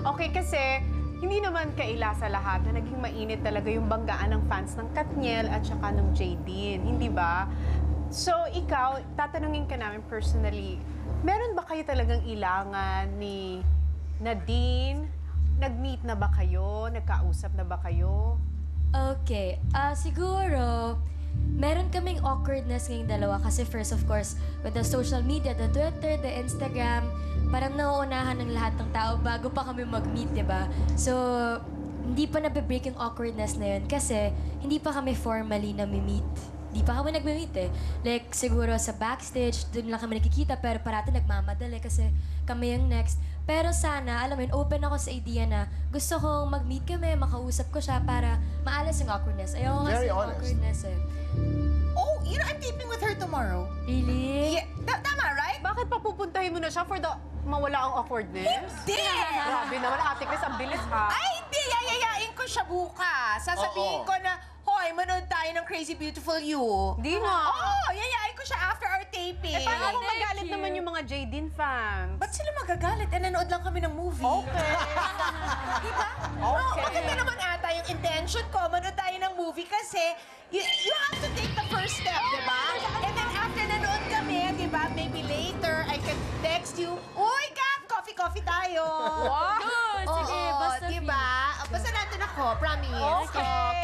Okay, kasi hindi naman kaila sa lahat na naging mainit talaga yung banggaan ng fans ng Katniel at saka ng Jadine, hindi ba? So, ikaw, tatanungin ka namin personally, meron ba kayo talagang ilangan ni Nadine? Nag-meet na ba kayo? Nagkausap na ba kayo? Okay, ah siguro, meron kaming awkwardness ngayong dalawa kasi first of course, with the social media, the Twitter, the Instagram, parang nauunahan ng lahat ng tao bago pa kami mag-meet, di ba? So, hindi pa nabe-break yung awkwardness na yun kasi hindi pa kami formally nami-meet. Hindi pa kami nagme-meet eh. Like, siguro sa backstage, doon lang kami nakikita pero parati nagmamadali kasi kami yung next. Pero sana, alam mo yun, open ako sa idea na gusto kong mag-meet kami, makausap ko siya para maalas yung awkwardness. Ayoko kasi Very yung honest. awkwardness eh. Oh, you know, I'm taping with her tomorrow. Really? Yeah, ta- tama, right? Bakit papupuntahin mo na siya for the mawala ang awkwardness? Hindi! Grabe naman, Ate Chris, ang bilis ha. Ay, hindi! Yayayain ko siya bukas. Sasabihin Oo. ko na, tayo ng Crazy Beautiful You. Di na. Oo, yayain ko siya after our taping. Eh, paano kung magalit you. naman yung mga Jadine fans? Ba't sila magagalit? Eh, nanood lang kami ng movie. Okay. Diba? Okay. Oh, maganda naman ata yung intention ko. Manood tayo ng movie kasi you, you have to take the first step, di ba? And then after nanood kami, di ba, maybe later, I can text you, Uy, Kat, coffee-coffee tayo. Wow. Good! Sige, basta di ba? Basta nandun ako, promise. Okay. okay.